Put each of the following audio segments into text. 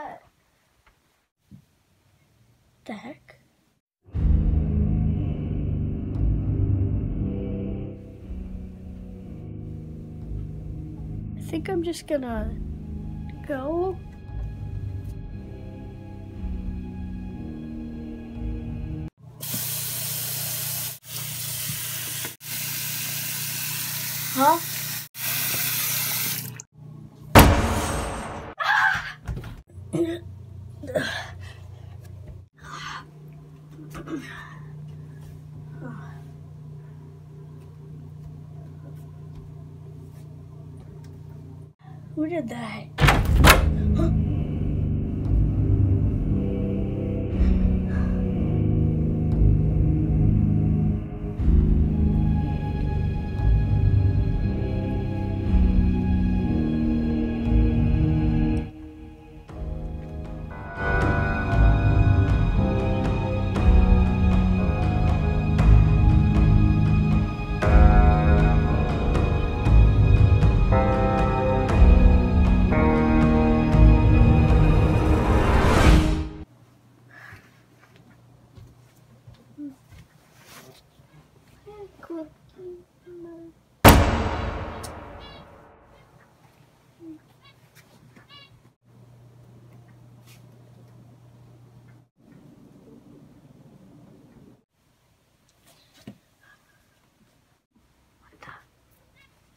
that? The heck? I think I'm just gonna go. Huh? Who did that?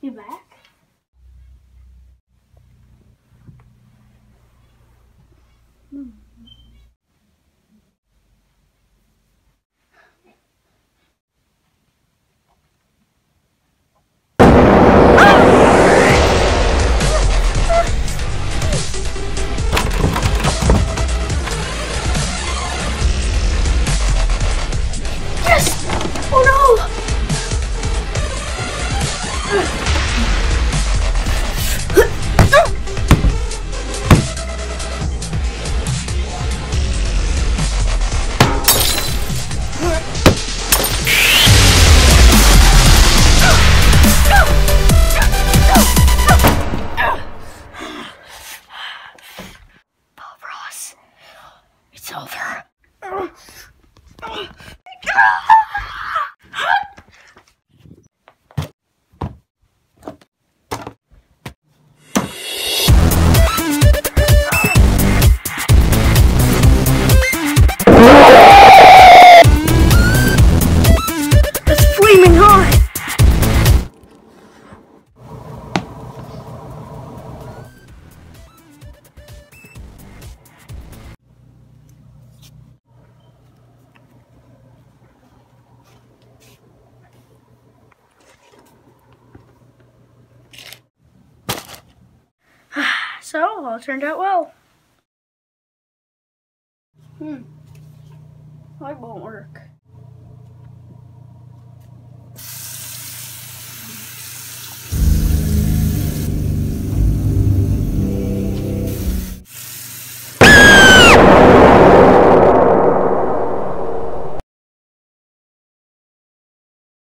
You back? Yes! Oh no! It's over. So, all turned out well. Hmm. That won't work.